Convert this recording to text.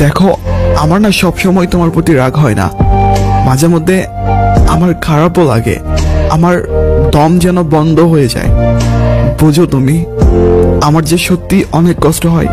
দেখো, আমার না সব সময় তোমার প্রতি রাগ হয় না। মাঝে মধ্যে আমার খারাপও লাগে। আমার দম যেন বন্ধ হয়ে যায়। বুঝো তুমি, আমার যে সত্যি অনেক কষ্ট হয়